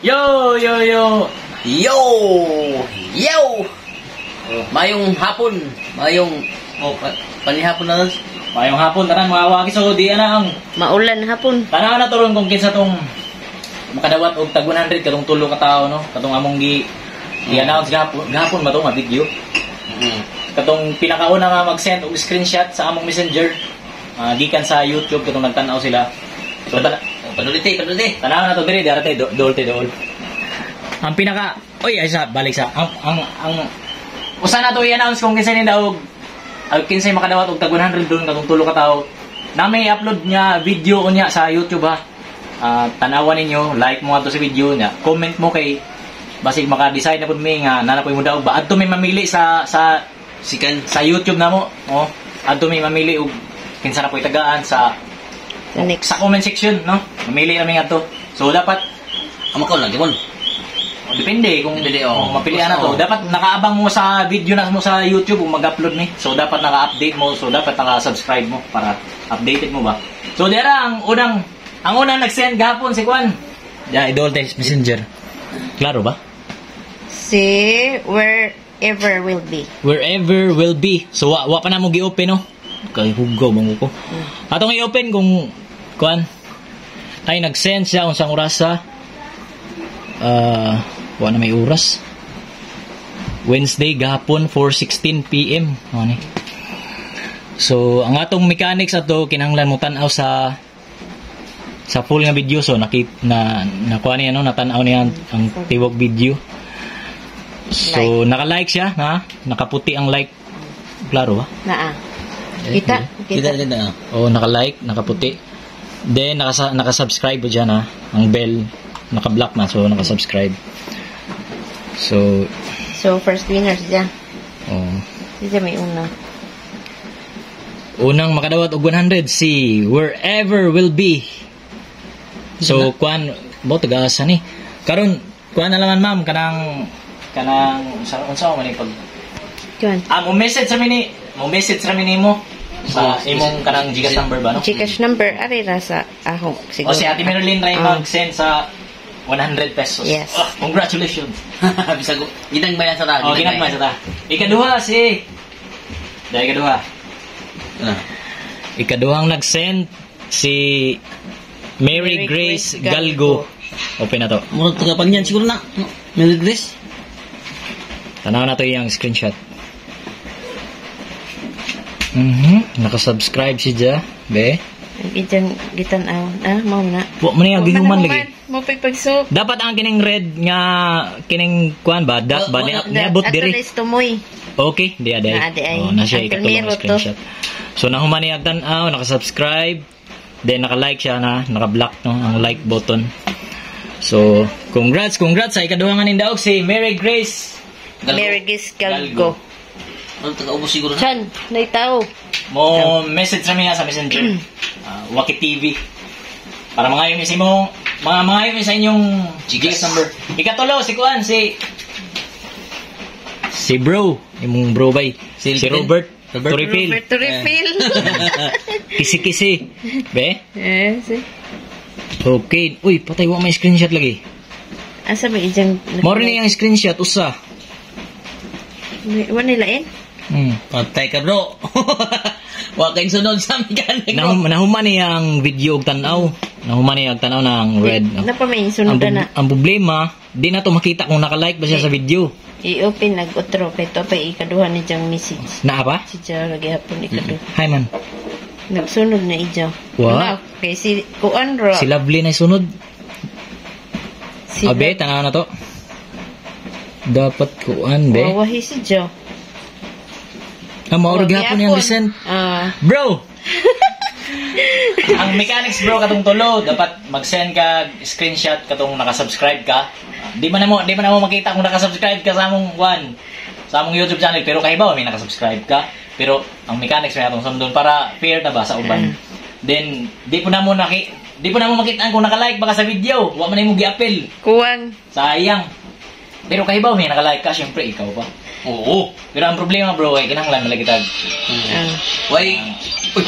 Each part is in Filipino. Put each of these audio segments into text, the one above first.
Yo, yo, yo. Yo! Yo! Mayong hapon. Mayong... Oh, pa, panihapon na lang. Mayong hapon, tanan mga wagi. So, di na ang... Maulan hapon. Tanaw na turon kung kinsa tong makadawat og tag 100 katong tulo ka tao no katong among gi i-announce gahapon gahapon ba to nga video Mm. katong pinakauna nga mag-send og screenshot sa among messenger ah, gikan sa YouTube katong nagtan-aw sila so Panuliti, panuliti. tanaw na to diri darate do, dolte dool. Ang pinaka oy ay sa balik sa ang ang, ang usa na to i-announce kung kinsa ni daw ang kinsay makadawat og tag 100 doon katong tulo ka tawo na may upload niya video ko niya sa YouTube ha Ah, tanawan ninyo like mo ato sa video niya. Comment mo kay basig maka-decide na pud mi nga nana po mo daw ba? Adto may mamili sa sa Sikan. sa YouTube na mo oh. Adto may mamili og kinsa na po itagaan sa Sa next. sa comment section no mamili kami adto so dapat Amo ko lang, Dimon. oh, depende kung, Depende, oh. kung mapilian na to Oh. dapat nakaabang mo sa video na mo sa YouTube kung mag-upload ni so dapat naka-update mo so dapat naka-subscribe mo para updated mo ba so dira ang unang ang unang nag-send gahapon si Kwan yeah idol text messenger klaro ba Si wherever will be. wherever will be. So, wa, wa pa na mo gi-open, no? Kay hugaw mo ko. Atong i-open kung, kuan, ay nag-send siya unsang orasa. Uh, wa na may oras. Wednesday, gahapon, 4.16 p.m. Ano ni? So, ang atong mechanics ato, kinahanglan mo tanaw sa sa full nga video so nakip na nakuha niya no natanaw niya ang, ang tiwag video so naka-like siya ha nakaputi ang like klaro ba Naa. Kita? Kita, Kita. kita. o naka-like nakaputi then naka naka-subscribe dyan ha ang bell naka-block na so naka-subscribe so So, first winner siya. oh, Siya may una. unang makadawat og 100 si wherever will be so kuan mo taga-asa ni karon kuan na naman ma'am kanang kanang unsa unsa man ni pag Kuan. ah mo message sa mini mo message sa mini mo sa imong kanang Gcash number ba no Gcash number, ari ra sa ako. o Siguro. si Ate Marilyn ray Ah. mag-send sa 100 pesos Yes. Ah, congratulations Bisag, ginang bayan sa ta. oh ginag man sa ta ikaduha si dahil ikaduha Ah. ikaduhang nag-send si Mary, Mary Grace, Grace Galgo. Open na to. Murag tagapan yan siguro na. Merry Grace. Tanaw na to yung screenshot. Mhm, nakasubscribe si Ja, be. Gitan, gitan aw. Ah, mo na. Wa man yung gihuman lagi. Mo pay pagsuk. Dapat ang kining red nga kining kuan ba dot ba ni niabot diri. Ato tumoy. Okay, di aday. Na, di ay. Oh, na siya ikatulong screenshot. So nahuman niya tan-aw, nakasubscribe, then naka-like siya na, naka-block no ang like button. So, congrats, congrats sa ikaduha nga nindaog si Mary Grace. Galgo. Mary Grace Galgo. Ano taga-ubos siguro na? Chan, naitaw. Mo message sa niya sa Messenger. uh, Waki TV. Para mga yun sa imong mga mga yun sa inyong GCash number. Ikatulo si Kuan si si Bro, imong bro bay. Si, Si Robert. Robert. to refill. Robert to refill. Kisi-kisi. Be? eh, si. Okay. Uy, patay wa may screenshot lagi. Asa ba ijang... Moro ni ang screenshot usa. Wa nila eh? Hmm. Patay ka bro. Wa kayong sunod sa mechanic Nahum, nahuman niya ang video og tanaw. Nahuman niya ang tanaw ng red. Napa may Ang, sunod prob- na. ang problema, di na to makita kung naka-like ba siya sa video. I-open nag-otro. Kaya ito pa ikaduha ni Jang message. Na ba? Si Jang lagi hapon ikaduha. Hi man. Nagsunod na ija. Wa? Kaya si Kuan ro. Si Lovely na sunod. Si Abe, tanaw na to. Dapat kuan be. Wawahi si Jo. Ang maurag hapon yung listen. Ah, Bro! ang mechanics bro katong tulo dapat mag-send ka screenshot katong nakasubscribe ka. Di man mo di man mo makita kung nakasubscribe ka sa among one sa among YouTube channel pero kahibaw may nakasubscribe ka. Pero ang mechanics may atong sundon para fair na ba sa uban. Then di po na mo naki di po na mo makita kung naka-like baka sa video. Wa man mo gi-appeal. Kuwang. sayang. Pero kahibaw may naka-like ka syempre ikaw pa oo pero ang problema bro ay kinahanglan malagitag Ah. Way, uy,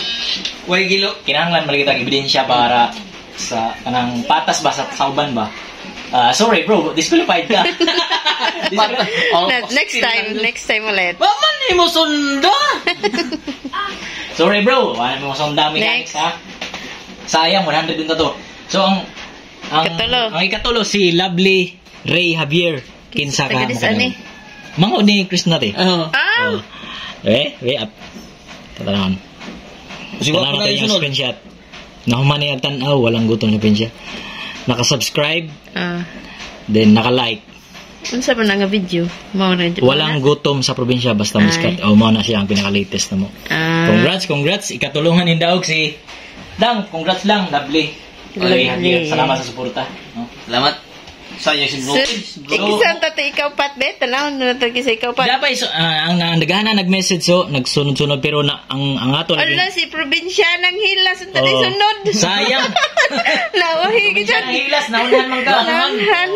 way gilo. kinahanglan malagitag ebidensya para sa kanang patas ba sa sauban ba Ah, sorry bro, disqualified ka. Oh, next time, next time ulit. Waman ni mo sunda. sorry bro, wala mo Next. mechanics ha. Sayang 100 din to. So ang ang Ikatulo. ang ikatulo si Lovely Ray Javier kinsa ka. Taga Mango ni Chris natin. Oh. Ah! Oh. Eh, wait up. Tatanawon. Siguro na natin yung screenshot. Nahuman na yung tanaw, walang gutom na pinsya. Naka-subscribe, Ah. then naka-like. Unsa man nga video? Mao na Walang gutom sa probinsya basta miskat. O, mo na siya ang pinaka-latest na mo. Ah. Congrats, congrats. Ikatulungan ni Daog si Dang, congrats lang, lovely. Okay, salamat sa suporta. No? Salamat. Sayang si Bro. Ikisan tata ikaw pat bet, tanaw na to kisa ikaw pat. Dapat so, ah, ang nagana nag-message so nagsunod-sunod pero na ang ang ato lagi. Ala si probinsya ng hilas unta Oh, sunod. sayang. Probinsya gid. hilas, naunahan man ka. Naunahan.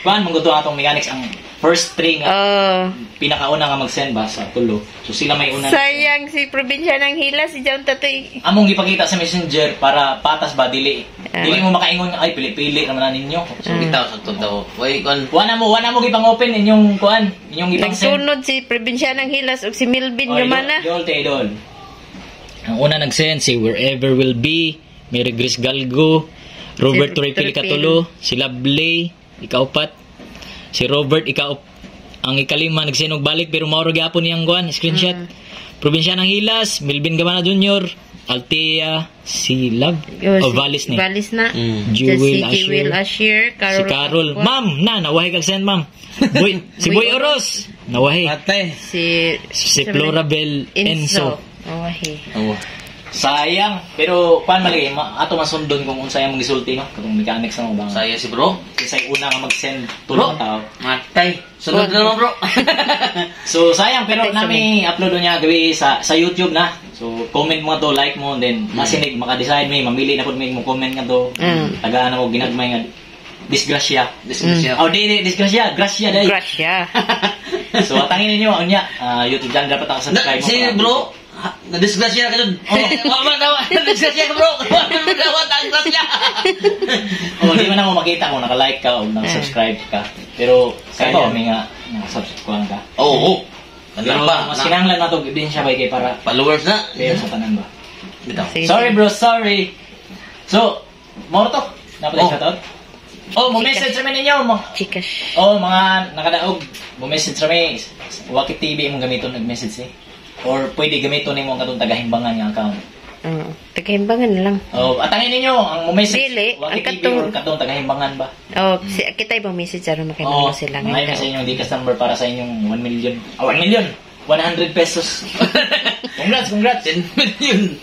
Kuan mong gusto atong mechanics ang first three nga Oh. pinakauna nga mag-send ba sa tulo. So sila may una. Sayang si probinsya ng hilas si John Tatoy. Among ipakita sa messenger para patas ba dili. Ah. Dili mo makaingon nga ay pili-pili naman na ninyo. So, So, bitaw sa tundaw. Wait, kon. Wala mo, wala mo gipang open inyong kuan, inyong send. Nagsunod si probinsya ng hilas ug si Milvin Oh, nga mana. idol, te idol. Ang una nag-send si Wherever Will Be, Mary Grace Galgo, Robert Si Torrepil Torrepil. Catulo, si Lovely, ikaupat, si Robert ikaup ang ikalima nagsinog balik pero mauro gyapon niyang guan screenshot. Mm. Probinsya ng Hilas, Milvin Gamana Jr., Altea, si Love, o Oh, si- Valis ni. Valis na. Mm. Jewel si Asher. Jewel Asher, Si Carol. Carol, Capua, ma'am, na, nawahi kag send, ma'am. Boy, si Boy Oros, nawahi. Ate. Si Si Florabel Enzo. Oh, wahi. Sayang, pero kuan malagi, ma ato masundon kung unsay mong gisulti no, katong mechanics na mo ba. Sayang si bro. Kisay una nga mag-send tulong tao. Matay. Sunod na naman bro. So sayang pero nami upload niya gawi sa sa YouTube na. So comment mo to, like mo then masinig maka-decide mi mamili na pud mi mo comment nga to. Mm. Tagaan mo ginagmay nga disgrasya. Disgrasya. Oh, di, di, disgrasya, grasya dai. Gracia. so atangin ninyo unya, ah, YouTube channel dapat Na, naka-subscribe mo. si bro, na-disgrasya ka dun. Oh, wala daw, na-disgrasya ka bro. Wala daw, ang grasya. oh, di man ako makita kung naka-like ka o naka-subscribe ka. Pero kaya Sakto. kami nga naka-subscribe ka. Oo, oo. Pero Ano ba? mas Na- kinahanglan matog din siya ba kay para Followers na. fair sa tanan ba. Bitaw. Sorry bro, sorry. So, mo to. Dapat Oh. shoutout. Oh, mo message sa ninyo mo. Chikash. Oh, mga nakadaog, mo message sa mi. Wakit TV imong gamiton nag-message eh. Or pwede gamiton nimo ang katong tagahimbangan nga account. Oo. Tagahimbangan lang. Oh, atangin ninyo ang message. Dili, ang katong- katong tagahimbangan ba? Oh, si kita ibang message aron Oh, makinuha sila nga. sa inyong Gcash number para sa inyong 1 million. Ah, 1 million. 100 pesos. congrats, congrats. 10 million.